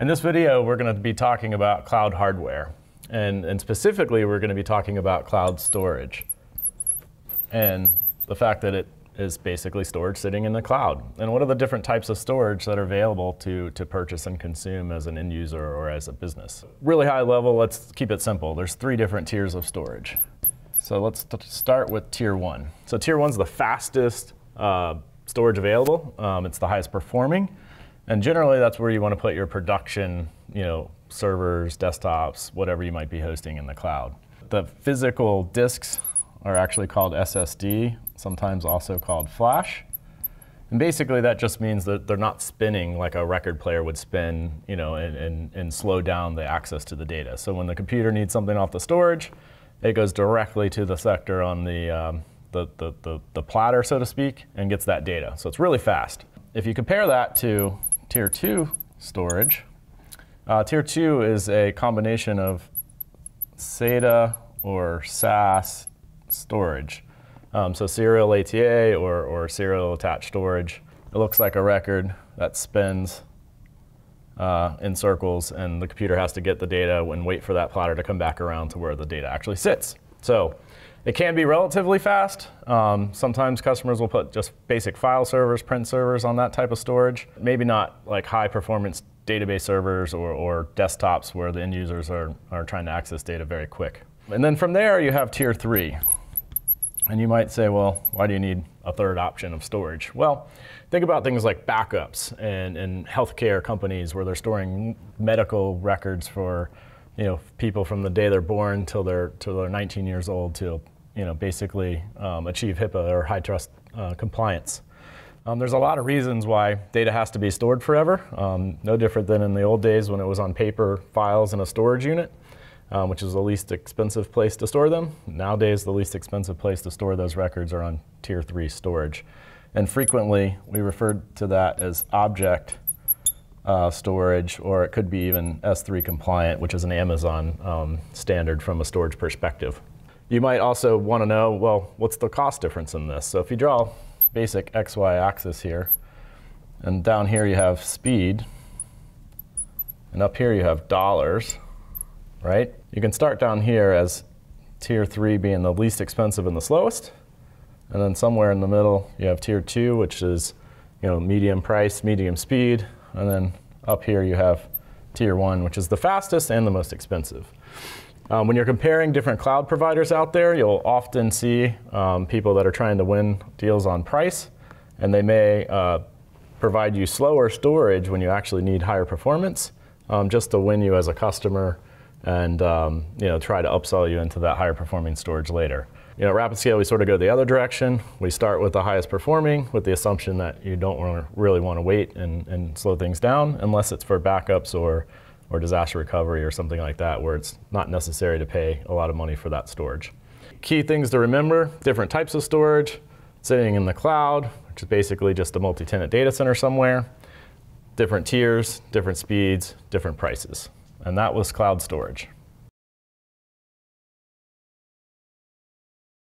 In this video, we're going to be talking about cloud hardware. And, and specifically, we're going to be talking about cloud storage and the fact that it is basically storage sitting in the cloud. And what are the different types of storage that are available to, to purchase and consume as an end user or as a business? Really high level, let's keep it simple. There's three different tiers of storage. So let's start with tier one. So tier one's the fastest uh, storage available. Um, it's the highest performing. And generally, that's where you want to put your production, you know, servers, desktops, whatever you might be hosting in the cloud. The physical disks are actually called SSD, sometimes also called flash. And basically, that just means that they're not spinning like a record player would spin, you know, and, and, and slow down the access to the data. So when the computer needs something off the storage, it goes directly to the sector on the, um, the, the, the, the platter, so to speak, and gets that data. So it's really fast. If you compare that to tier two storage, uh, tier two is a combination of SATA or SAS storage. Um, so serial ATA or, or serial attached storage. It looks like a record that spins uh, in circles, and the computer has to get the data and wait for that platter to come back around to where the data actually sits. So it can be relatively fast. Um, sometimes customers will put just basic file servers, print servers on that type of storage. Maybe not like high performance database servers or, or desktops where the end users are, are trying to access data very quick. And then from there, you have tier three. And you might say, well, why do you need a third option of storage? Well, think about things like backups and, and healthcare companies where they're storing medical records for you know, people from the day they're born till they're, till they're 19 years old to you know, basically um, achieve HIPAA or HITRUST uh, compliance. Um, there's a lot of reasons why data has to be stored forever, um, no different than in the old days when it was on paper files in a storage unit um, which is the least expensive place to store them. Nowadays, the least expensive place to store those records are on tier three storage. And frequently, we refer to that as object uh, storage, or it could be even S3 compliant, which is an Amazon um, standard from a storage perspective. You might also want to know, well, what's the cost difference in this? So if you draw basic XY axis here, and down here you have speed, and up here you have dollars, right? You can start down here as tier three being the least expensive and the slowest. And then somewhere in the middle, you have tier two, which is you know, medium price, medium speed. And then up here, you have tier one, which is the fastest and the most expensive. Um, when you're comparing different cloud providers out there, you'll often see um, people that are trying to win deals on price, and they may uh, provide you slower storage when you actually need higher performance, um, just to win you as a customer and um, you know try to upsell you into that higher performing storage later. You know, at RapidScale, we sort of go the other direction. We start with the highest performing with the assumption that you don't really want to wait and, and slow things down unless it's for backups or, or disaster recovery or something like that where it's not necessary to pay a lot of money for that storage. Key things to remember, different types of storage, sitting in the cloud, which is basically just a multi-tenant data center somewhere, different tiers, different speeds, different prices and that was cloud storage.